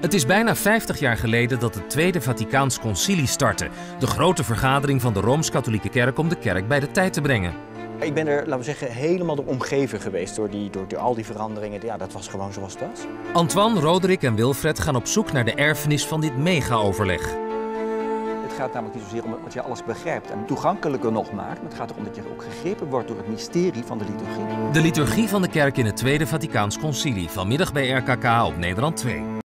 Het is bijna 50 jaar geleden dat het Tweede Vaticaans Concilie startte. De grote vergadering van de Rooms-Katholieke Kerk om de kerk bij de tijd te brengen. Ik ben er, laten we zeggen, helemaal door omgeven geweest door, die, door, al die veranderingen. Ja, dat was gewoon zoals het was. Antoine, Roderick en Wilfred gaan op zoek naar de erfenis van dit mega-overleg. Het gaat namelijk niet zozeer om dat je alles begrijpt en toegankelijker nog maakt, maar het gaat erom dat je ook gegrepen wordt door het mysterie van de liturgie. De liturgie van de kerk in het Tweede Vaticaans Concilie, vanmiddag bij RKK op Nederland 2.